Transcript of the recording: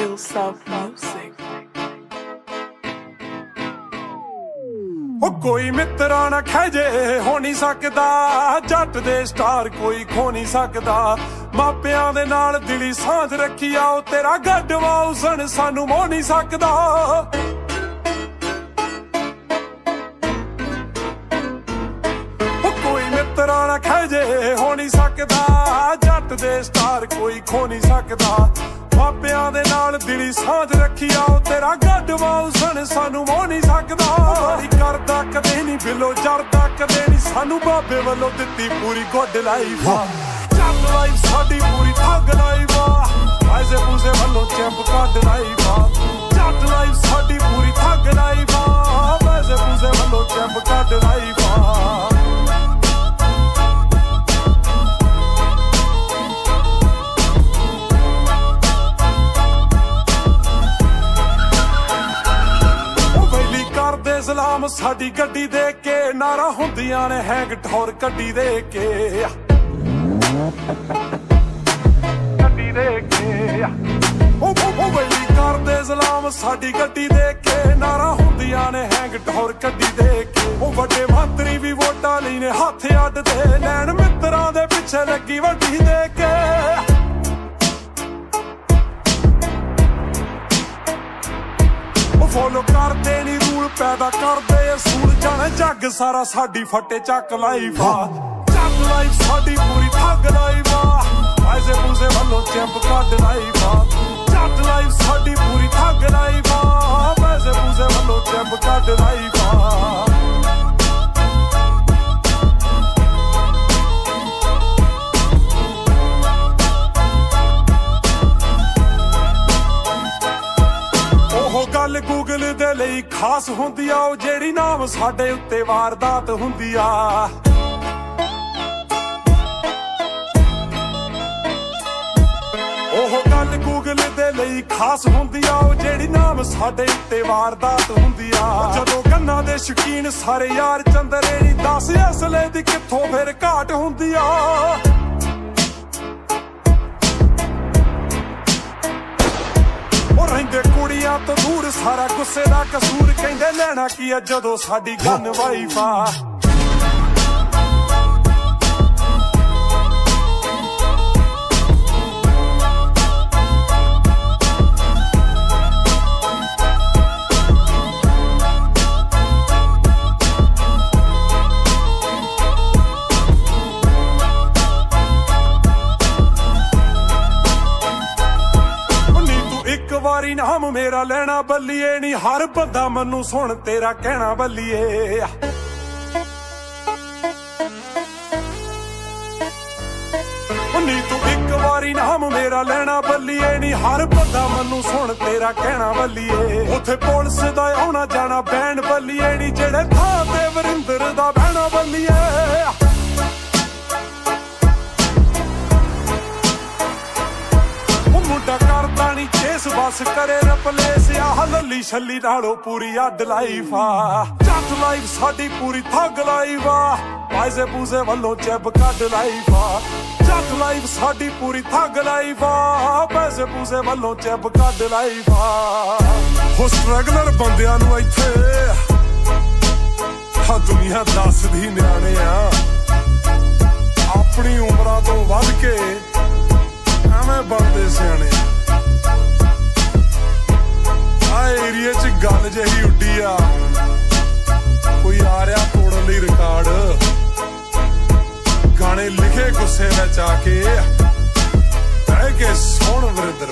Kill South Music. ਉਹ ਕੋਈ ਮਿੱਤਰਾ ਨਾ ਖੈਜੇ ਹੋ ਨਹੀਂ ਸਕਦਾ। ਜੱਟ ਦੇ ਸਟਾਰ ਕੋਈ ਖੋ ਨਹੀਂ ਸਕਦਾ। ਮਾਪਿਆਂ ਦੇ ਨਾਲ ਦਿਲੀ ਸਾਂਝ ਰੱਖੀ ਆ ਉਹ ਤੇਰਾ ਗੱਡਵਾ ਉਸਣ ਸਾਨੂੰ ਮੋ ਨਹੀਂ ਸਕਦਾ। ਉਹ ਨਾ ਖੈਜੇ ਹੋ ਨਹੀਂ ਸਕਦਾ। ਜੱਟ ਦੇ ਸਟਾਰ ਕੋਈ ਖੋ ਨਹੀਂ ਸਕਦਾ। ਮਾਪਿਆਂ ਦੇ ਨਾਲ ਦਿਲੀ ਸਾਂਝ ਰੱਖੀ ਉਹ ਤੇਰਾ ਗੱਡਵਾ ਉਸਣ ਸਾਨੂੰ ਮੋ ਨਹੀਂ ਸਕਦਾ। ਬੜੀ ਕਰਦਾ ਕਦੇ ਨਹੀਂ, ਬਿਲੋ ਜਰਦਾ ਕਦੇ ਨਹੀਂ, ਸਾਨੂੰ ਬਾਬੇ ਵੱਲੋਂ ਦਿੱਤੀ ਪੂਰੀ ਗੁੱਡ ਲਾਈਫ ਆ। ਚੱਲ ਲਾਈਫ ਸਾਡੀ ਪੂਰੀ ਠੱਗ ਲਾਈਫ ਆ। ਐਸੇ ਪੂਸੇ ਵੱਲੋਂ ਚੈਂਪ ਕੱਢ ਲਾਈਫ ਆ। ਚੱਲ ਲਾਈਫ ਸਾਡੀ ਪੂਰੀ ਠੱਗ ਲਾਈਫ ਆ। ਐਸੇ ਪੂਸੇ ਵੱਲੋਂ ਚੈਂਪ ਕੱਢ ਲਾਈਫ ਸਾਡੀ ਗੱਡੀ ਦੇ ਕੇ ਨਾਰਾ ਹੁੰਦੀਆਂ ਨੇ ਹੈਂਗ ਠੌਰ ਗੱਡੀ ਦੇ ਕੇ। ਗੱਡੀ ਦੇ ਕੇ। ਉਹ ਉਹ ਉਹ ਕਰਦੇ ਸਲਾਮ, ਸਾਡੀ ਗੱਡੀ ਦੇ ਕੇ ਨਾਰਾ ਹੁੰਦੀਆਂ ਨੇ ਹੈਂਗ ਠੌਰ ਗੱਡੀ ਦੇ ਕੇ। ਉਹ ਵੱਡੇ ਮੰਤਰੀ ਵੀ ਵੋਟਾਂ ਲਈ ਨੇ, ਹੱਥ ਅੱਡ ਤੇ ਲੈਣ ਮਿੱਤਰਾਂ ਦੇ ਪਿੱਛੇ ਲੱਗੀ ਵੱਡੀ ਦੇ ਕੇ। ਉਹ ਫੋਲੋ ਕਰਦੇ ਨਹੀਂ ਰੂਲ ਪੈਦਾ ਕਰਦੇ ਜਾਣੇ ਜੱਗ ਸਾਰਾ ਸਾਡੀ ਫੱਟੇ ਚੱਕ ਲਾਈਫ ਆ ਚੱਕ ਲਾਈਫ ਸਾਡੀ ਪੂਰੀ ਠੱਗ ਲਾਈਫ ਆ ਐਸੇ ਪੂਸੇ ਵੱਲੋਂ ਚੈਂਪ ਕੱਢ ਲਾਈਫ ਆ ਚੱਕ ਲਾਈਫ ਸਾਡੀ ਪੂਰੀ ਠੱਗ ਲਾਈਫ ਆ ਗੱਲ ਦੇ ਲਈ ਖਾਸ ਹੁੰਦੀ ਆ, ਉਹ ਜਿਹੜੀ ਨਾਮ ਸਾਡੇ ਉੱਤੇ ਵਾਰਦਾਤ ਹੁੰਦੀ ਆ। ਉਹ ਗੱਲ ਗੂਗਲ ਦੇ ਲਈ ਖਾਸ ਹੁੰਦੀ ਆ, ਉਹ ਜਿਹੜੀ ਨਾਮ ਸਾਡੇ ਉੱਤੇ ਵਾਰਦਾਤ ਹੁੰਦੀ ਆ। ਜਦੋਂ ਕੰਨਾਂ ਦੇ ਸ਼ਕੀਨ ਸਾਰੇ ਯਾਰ ਚੰਦਰੇ ਨਹੀਂ ਦੱਸ, ਅਸਲੇ ਦੀ ਕਿੱਥੋਂ ਫਿਰ ਘਾਟ ਹੁੰਦੀ ਆ? ਰਹਿੰਦੇ ਤੋਂ ਦੂਰ ਸਾਰਾ ਗੁੱਸੇ ਦਾ ਕਸੂਰ ਕਹਿੰਦੇ ਲੈਣਾ ਕੀ ਆ ਜਦੋਂ ਸਾਡੀ ਗਨ ਵਾਈਫ ਵਾਰੀ ਨਾਮ ਮੇਰਾ ਲੈਣਾ ਬੱਲੀਏ ਨਹੀਂ ਹਰ ਬੰਦਾ ਮੈਨੂੰ ਸੁਣ, ਤੇਰਾ ਕਹਿਣਾ ਬੱਲੀਏ। ਨੀ ਤੂੰ ਇੱਕ ਵਾਰੀ ਨਾਮ ਮੇਰਾ ਲੈਣਾ ਬੱਲੀਏ ਨਹੀਂ ਹਰ ਬੰਦਾ ਮੈਨੂੰ ਸੁਣ, ਤੇਰਾ ਕਹਿਣਾ ਬੱਲੀਏ। ਉਥੇ ਪੁਲਿਸ ਦਾ ਆਉਣਾ ਜਾਣਾ ਬੈਂਡ ਬੱਲੀਏ ਨਹੀਂ ਜਿਹੜੇ ਥਾਂ ਤੇ ਵਰਿੰਦਰ ਦਾ ਬਹਿਣਾ ਬੱਲੀਏ। ਚੇਸ ਕਰੇ ਰਪਲੇਸ ਆਹ ਲੱਲੀ ਛੱਲੀ ਨਾਲੋਂ ਪੂਰੀ ਅੱਡ ਲਾਈਫ ਆ। ਜੱਟ ਲਾਈਫ ਸਾਡੀ ਪੂਰੀ ਥੱਗ ਲਾਈਫ ਆ। ਪਾਇਸੇ ਪੂਸੇ ਵੱਲੋਂ ਚੈਬ ਕੱਢ ਲਾਈਫ ਆ। ਜੱਟ ਲਾਈਫ ਸਾਡੀ ਪੂਰੀ ਥੱਗ ਲਾਈਫ ਆ। ਪੈਸੇ ਪੂਸੇ ਵੱਲੋਂ ਚੈਬ ਕੱਢ ਲਾਈਫ ਆ। ਹੋ ਸਟਰਗਲਰ ਬੰਦਿਆਂ ਨੂੰ ਇੱਥੇ। ਹਾਂ ਦੁਨੀਆ ਦੱਸਦੀ ਨਿਆਣੇ ਆ ਆਪਣੀ ਉਮਰਾਂ ਤੋਂ ਵੱਧ ਕੇ ਗਾਣੇ ਲਿਖੇ ਵਿੱਚ ਆ ਕੇ। ਬਹਿ ਕੇ ਸੋਹਣ ਵਰਿੰਦਰ